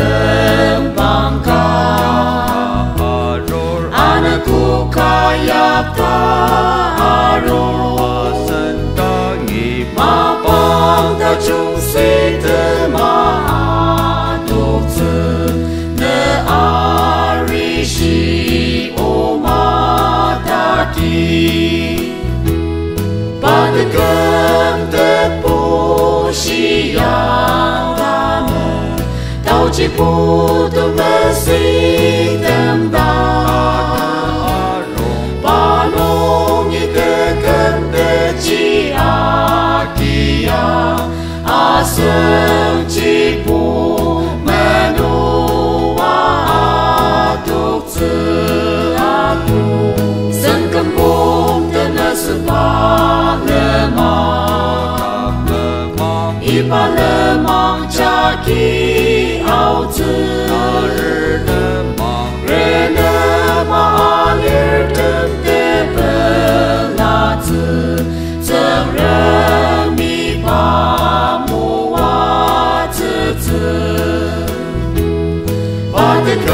the 지보도 마시 땀다 바농이 뜨끈뜨지 아기야. 아성지보 마노와 독스하고 성금봉 뜨나스바 레마 이바 레망 자기 兹，日勒芒，日勒芒阿里尔登的本拉兹，曾人米巴木瓦兹兹，巴的根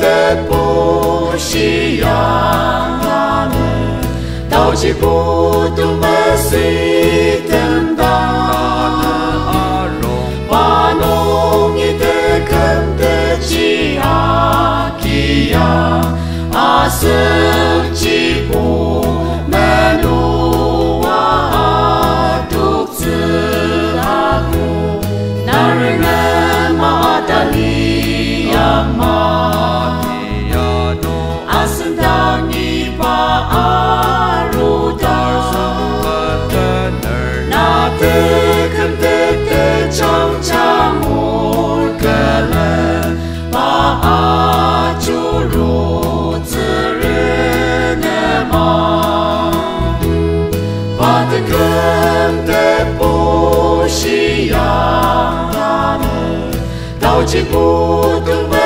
的不西洋，到起不都没西 awesome. chiếc vô tương bay